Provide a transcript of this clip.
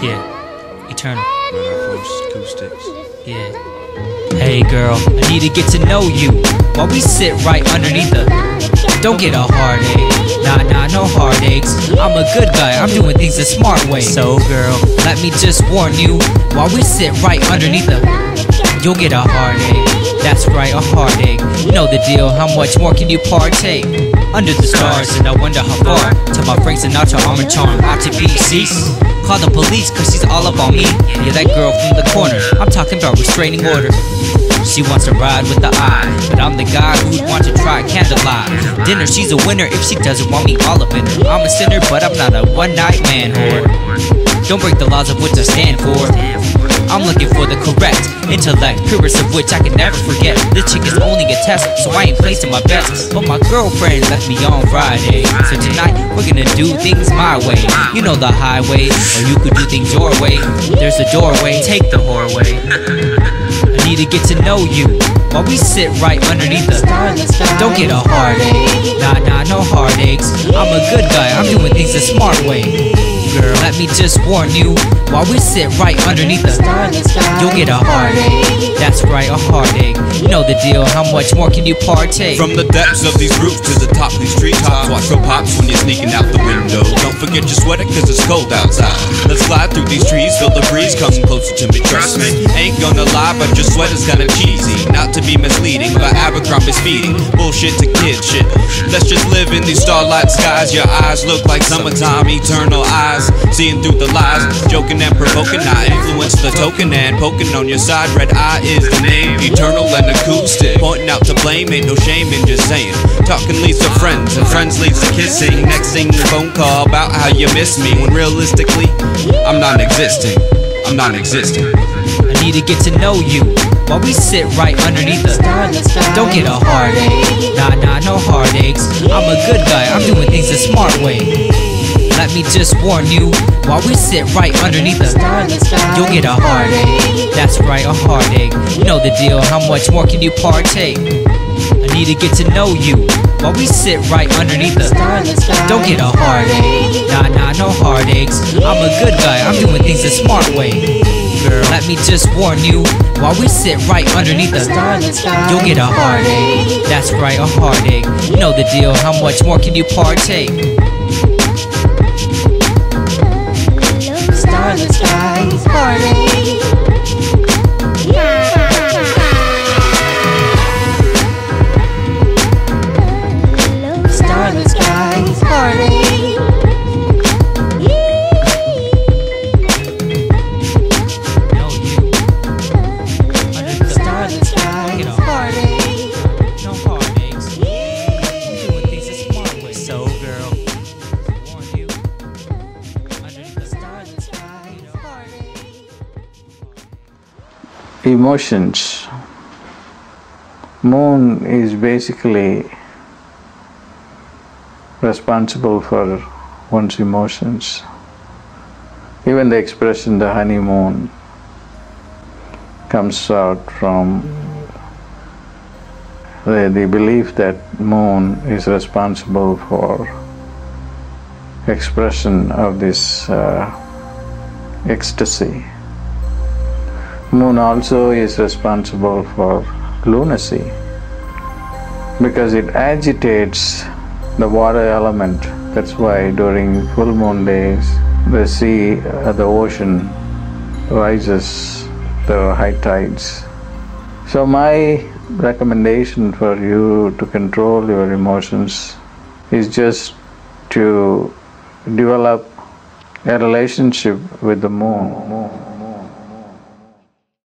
Yeah, eternal. Acousticz. Yeah. Hey girl, I need to get to know you while we sit right underneath the. Don't get a heartache. Nah, nah, no heartaches. I'm a good guy, I'm doing things the smart way. So, girl, let me just warn you while we sit right underneath the. You'll get a heartache. That's right, a heartache. You know the deal, how much more can you partake? Under the stars, and I wonder how far. To my Frank Sinatra, arm and charm, out to BC. Call the police, cause she's all up on me. Yeah, that girl from the corner. I'm talking about restraining order. She wants to ride with the eye, but I'm the guy who'd want to try candlelight dinner. She's a winner if she doesn't want me all up in her. I'm a sinner, but I'm not a one night man whore. Don't break the laws of what I stand for. I'm looking for the correct intellect, purest of which I can never forget. This chick is only a test, so I ain't placing my bets. But my girlfriend left me on Friday, so tonight we're gonna do things my way. You know the highway, or you could do things your way. There's a doorway, take the whore way. I need to get to know you while we sit right underneath the. Don't get a heartache. Nah, nah, no heartaches. I'm a good guy, I'm doing things the smart way. Girl, let me just warn you while we sit right underneath the. You'll get a heartache. That's right, a heartache. You know the deal, how much more can you partake? From the depths of these roofs to the top of these treetops, watch for pops when you're sneaking out the window. Don't forget your sweater, cause it's cold outside. Let's glide through these trees, feel the breeze come closer to me, trust me. Ain't gonna lie, but your sweater's kinda cheesy. Not bullshit to kids shit. Let's just live in these starlight skies. Your eyes look like summertime, eternal eyes. Seeing through the lies, joking and provoking. I influence the token and poking on your side. Red eye is the name, eternal and acoustic. Pointing out to blame, ain't no shame in just saying. Talking leads to friends, and friends leads to kissing. Next thing, the phone call about how you miss me. When realistically, I'm non existing. I'm non existing. I need to get to know you while we sit right underneath the. Don't get a heartache. Nah, nah, no heartaches. I'm a good guy, I'm doing things the smart way. Let me just warn you while we sit right underneath the. You'll get a heartache. That's right, a heartache. You know the deal, how much more can you partake? I need to get to know you while we sit right underneath the. Don't get a heartache. Nah, nah, no heartaches. I'm a good guy, I'm doing things the smart way. Girl, let me just warn you while we sit right underneath the. You'll get a heartache. That's right, a heartache. You know the deal, how much more can you partake? Starlit skies, heartache. Emotions. Moon is basically responsible for one's emotions. Even the expression the honeymoon comes out from the, the belief that moon is responsible for expression of this uh, ecstasy. Moon also is responsible for lunacy because it agitates the water element. That's why during full moon days, the sea, uh, the ocean rises, the high tides. So, my recommendation for you to control your emotions is just to develop a relationship with the moon.